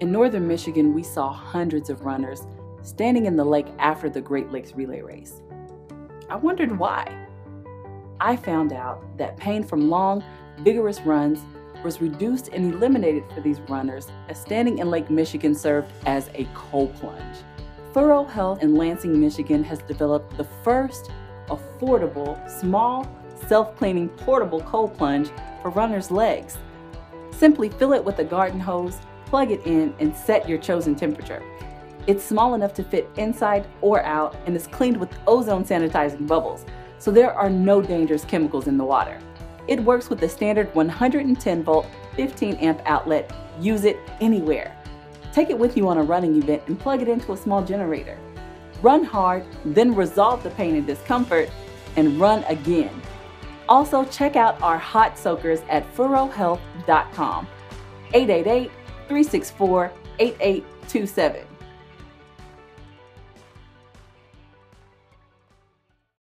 In northern Michigan, we saw hundreds of runners standing in the lake after the Great Lakes Relay Race. I wondered why. I found out that pain from long, vigorous runs was reduced and eliminated for these runners as standing in Lake Michigan served as a cold plunge. Furo Health in Lansing, Michigan has developed the first affordable, small, self-cleaning portable cold plunge for runners' legs. Simply fill it with a garden hose, plug it in, and set your chosen temperature. It's small enough to fit inside or out and is cleaned with ozone sanitizing bubbles, so there are no dangerous chemicals in the water. It works with the standard 110 volt 15 amp outlet. Use it anywhere. Take it with you on a running event and plug it into a small generator. Run hard, then resolve the pain and discomfort, and run again. Also, check out our hot soakers at furohealth.com. 888 364 8827.